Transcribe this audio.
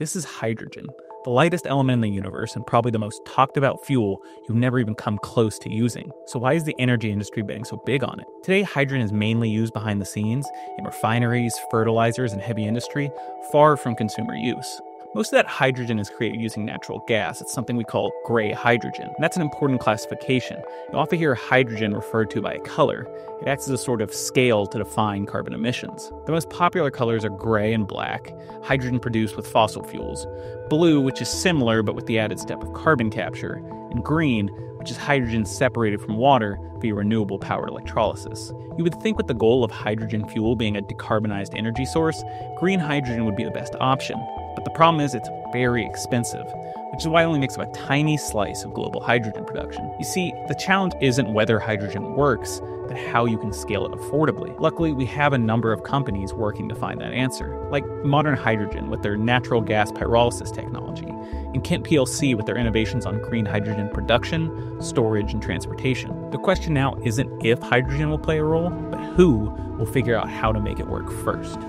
This is hydrogen, the lightest element in the universe and probably the most talked about fuel you've never even come close to using. So, why is the energy industry betting so big on it? Today, hydrogen is mainly used behind the scenes in refineries, fertilizers, and heavy industry, far from consumer use. Most of that hydrogen is created using natural gas. It's something we call gray hydrogen. And that's an important classification. You often hear hydrogen referred to by a color. It acts as a sort of scale to define carbon emissions. The most popular colors are gray and black, hydrogen produced with fossil fuels, blue, which is similar but with the added step of carbon capture, and green, which is hydrogen separated from water via renewable power electrolysis. You would think with the goal of hydrogen fuel being a decarbonized energy source, green hydrogen would be the best option. But the problem is it's very expensive, which is why it only makes up a tiny slice of global hydrogen production. You see, the challenge isn't whether hydrogen works, but how you can scale it affordably. Luckily, we have a number of companies working to find that answer, like Modern Hydrogen with their natural gas pyrolysis technology, and Kent PLC with their innovations on green hydrogen production, storage, and transportation. The question now isn't if hydrogen will play a role, but who will figure out how to make it work first.